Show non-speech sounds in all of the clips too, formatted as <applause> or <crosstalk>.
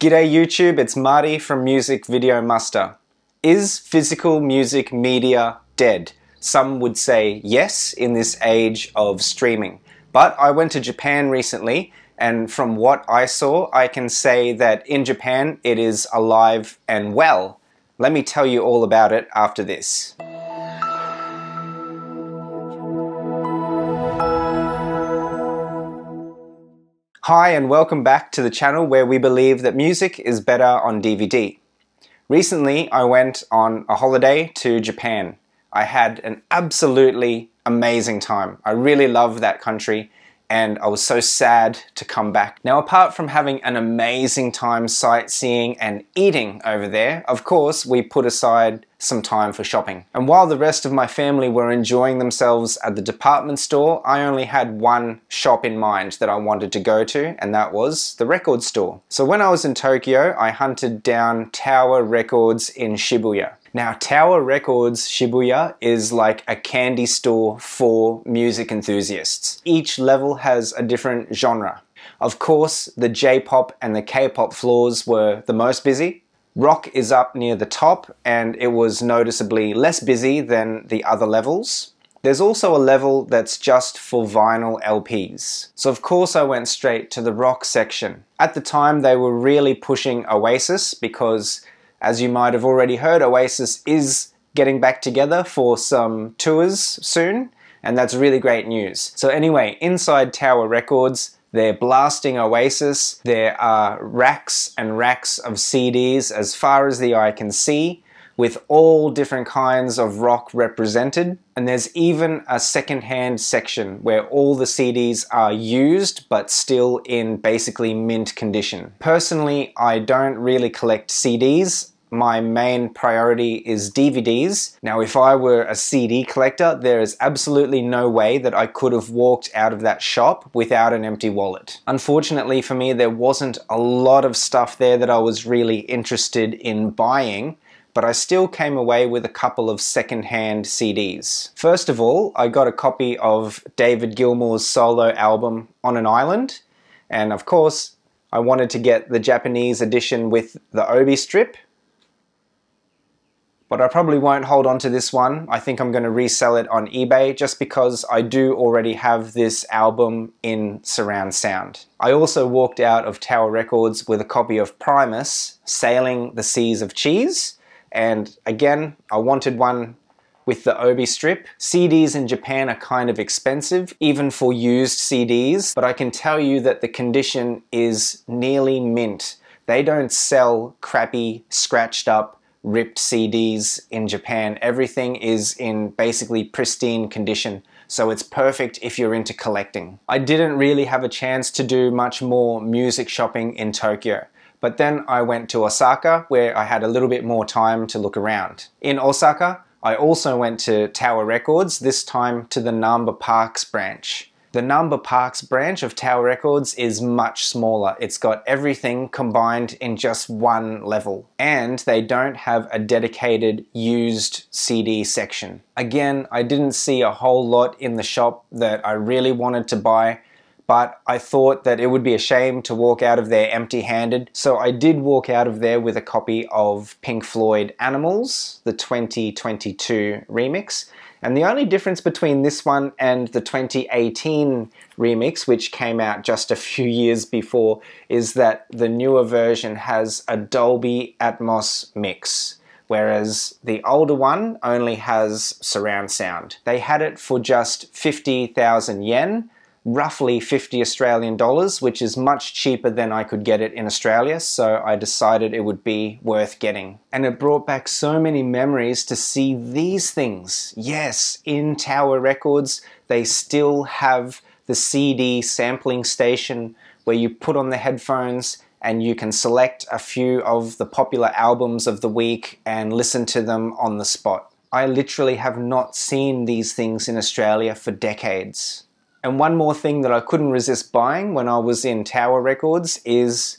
G'day YouTube, it's Marty from Music Video Muster. Is physical music media dead? Some would say yes in this age of streaming. But I went to Japan recently and from what I saw, I can say that in Japan it is alive and well. Let me tell you all about it after this. Hi and welcome back to the channel where we believe that music is better on DVD. Recently I went on a holiday to Japan. I had an absolutely amazing time. I really love that country and I was so sad to come back. Now apart from having an amazing time sightseeing and eating over there, of course we put aside some time for shopping. And while the rest of my family were enjoying themselves at the department store, I only had one shop in mind that I wanted to go to, and that was the record store. So when I was in Tokyo, I hunted down Tower Records in Shibuya. Now, Tower Records Shibuya is like a candy store for music enthusiasts. Each level has a different genre. Of course, the J-pop and the K-pop floors were the most busy. Rock is up near the top and it was noticeably less busy than the other levels. There's also a level that's just for vinyl LPs. So of course I went straight to the rock section. At the time they were really pushing Oasis because as you might have already heard, Oasis is getting back together for some tours soon, and that's really great news. So anyway, inside Tower Records, they're blasting Oasis. There are racks and racks of CDs as far as the eye can see with all different kinds of rock represented. And there's even a secondhand section where all the CDs are used but still in basically mint condition. Personally, I don't really collect CDs my main priority is DVDs. Now, if I were a CD collector, there is absolutely no way that I could have walked out of that shop without an empty wallet. Unfortunately for me, there wasn't a lot of stuff there that I was really interested in buying, but I still came away with a couple of secondhand CDs. First of all, I got a copy of David Gilmour's solo album On an Island, and of course, I wanted to get the Japanese edition with the Obi strip, but I probably won't hold on to this one. I think I'm going to resell it on eBay just because I do already have this album in surround sound. I also walked out of Tower Records with a copy of Primus, Sailing the Seas of Cheese, and again, I wanted one with the Obi strip. CDs in Japan are kind of expensive, even for used CDs, but I can tell you that the condition is nearly mint. They don't sell crappy, scratched up ripped CDs in Japan. Everything is in basically pristine condition. So it's perfect if you're into collecting. I didn't really have a chance to do much more music shopping in Tokyo. But then I went to Osaka where I had a little bit more time to look around. In Osaka, I also went to Tower Records, this time to the Namba Parks branch. The Namba Parks branch of Tower Records is much smaller. It's got everything combined in just one level. And they don't have a dedicated used CD section. Again, I didn't see a whole lot in the shop that I really wanted to buy, but I thought that it would be a shame to walk out of there empty-handed. So I did walk out of there with a copy of Pink Floyd Animals, the 2022 remix. And the only difference between this one and the 2018 remix, which came out just a <laughs> few years before, is that the newer version has a Dolby Atmos mix whereas the older one only has surround sound. They had it for just 50,000 yen, roughly 50 Australian dollars, which is much cheaper than I could get it in Australia, so I decided it would be worth getting. And it brought back so many memories to see these things. Yes, in Tower Records, they still have the CD sampling station where you put on the headphones and you can select a few of the popular albums of the week and listen to them on the spot. I literally have not seen these things in Australia for decades. And one more thing that I couldn't resist buying when I was in Tower Records is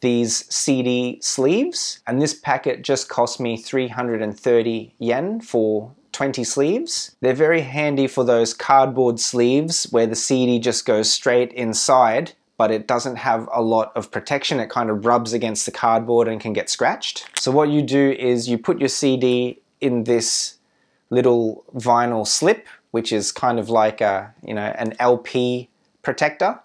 these CD sleeves. And this packet just cost me 330 yen for 20 sleeves. They're very handy for those cardboard sleeves where the CD just goes straight inside but it doesn't have a lot of protection. It kind of rubs against the cardboard and can get scratched. So what you do is you put your CD in this little vinyl slip, which is kind of like a, you know, an LP protector.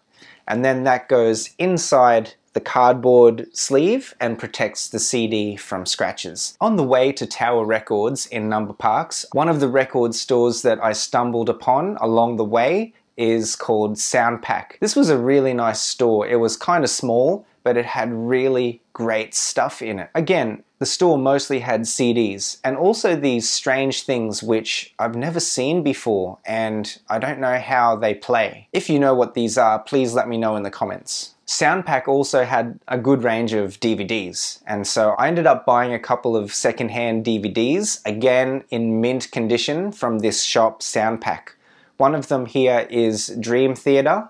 And then that goes inside the cardboard sleeve and protects the CD from scratches. On the way to Tower Records in Namba Parks, one of the record stores that I stumbled upon along the way is called Soundpack. This was a really nice store. It was kind of small, but it had really great stuff in it. Again, the store mostly had CDs and also these strange things which I've never seen before and I don't know how they play. If you know what these are, please let me know in the comments. Soundpack also had a good range of DVDs and so I ended up buying a couple of secondhand DVDs, again in mint condition from this shop Soundpack. One of them here is Dream Theater,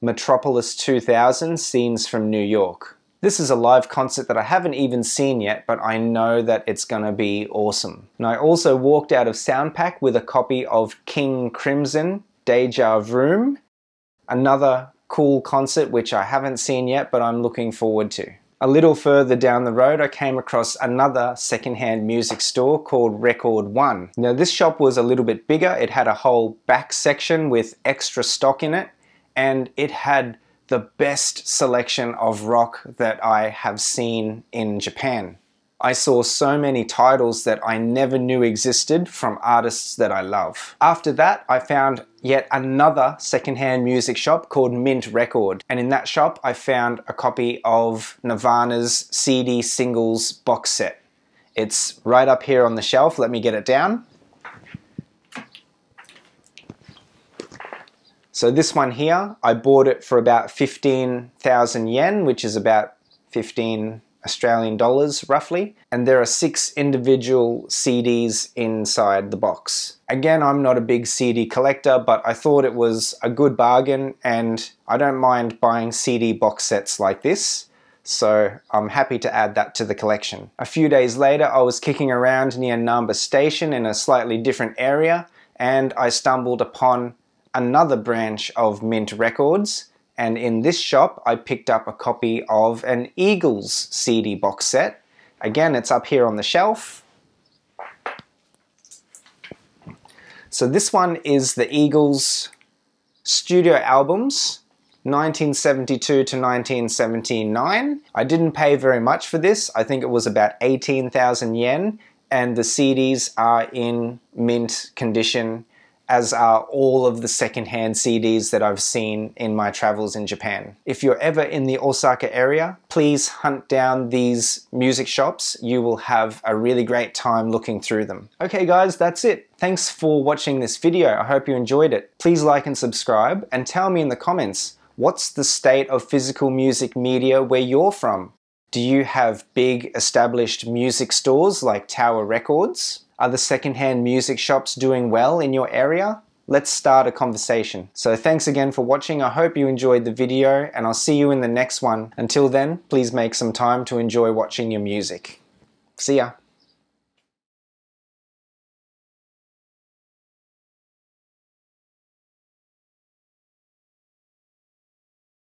Metropolis 2000 Scenes from New York. This is a live concert that I haven't even seen yet, but I know that it's gonna be awesome. And I also walked out of Soundpack with a copy of King Crimson, Deja Vroom, another cool concert which I haven't seen yet, but I'm looking forward to. A little further down the road, I came across another secondhand music store called Record One. Now this shop was a little bit bigger. It had a whole back section with extra stock in it, and it had the best selection of rock that I have seen in Japan. I saw so many titles that I never knew existed from artists that I love. After that, I found yet another secondhand music shop called Mint Record. And in that shop, I found a copy of Nirvana's CD singles box set. It's right up here on the shelf. Let me get it down. So this one here, I bought it for about 15,000 yen, which is about 15 Australian dollars roughly. And there are six individual CDs inside the box. Again, I'm not a big CD collector, but I thought it was a good bargain and I don't mind buying CD box sets like this. So I'm happy to add that to the collection. A few days later, I was kicking around near Namba Station in a slightly different area and I stumbled upon another branch of Mint Records and in this shop I picked up a copy of an Eagles CD box set. Again, it's up here on the shelf. So this one is the Eagles studio albums 1972 to 1979. I didn't pay very much for this. I think it was about 18,000 yen and the CDs are in mint condition as are all of the secondhand CDs that I've seen in my travels in Japan. If you're ever in the Osaka area, please hunt down these music shops. You will have a really great time looking through them. Okay guys, that's it. Thanks for watching this video. I hope you enjoyed it. Please like and subscribe and tell me in the comments, what's the state of physical music media where you're from? Do you have big established music stores like Tower Records? Are the secondhand music shops doing well in your area? Let's start a conversation. So thanks again for watching. I hope you enjoyed the video and I'll see you in the next one. Until then, please make some time to enjoy watching your music. See ya.